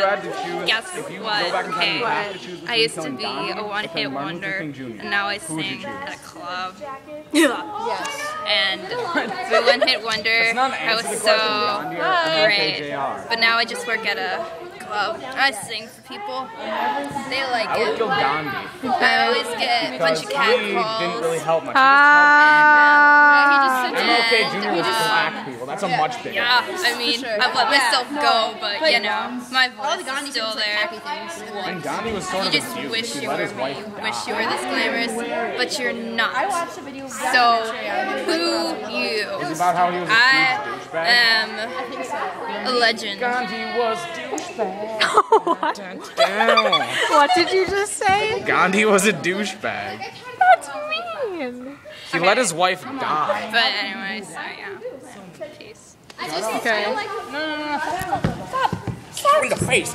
had to choose, guess if you what? back time, Okay, you have to choose between I used to be Gandhi a one-hit wonder, Luther King Jr. and now I Who would you sing at a club. Yes. And the one-hit wonder, an I was answer to the so question, Gandhi or great. But now I just work at a club. I sing for people. They like I would it. Gandhi I always get a bunch of he cat didn't really help much. He Ah. just MLK Jr. was just And, black people. That's a much bigger. Yeah, I mean, I've let myself go, but you know, my voice is still there. And Gandhi was sort You of just abused. wish He you were his wife me, die. wish you were this glamorous, but you're not. I watched a video of So, who you? It's about how he was a I douchebag. am a legend. Gandhi was douchebag. Down. What did you just say? Gandhi was a douchebag. That's mean. He let his wife die. But anyway, so yeah. Peace. Okay. In the face.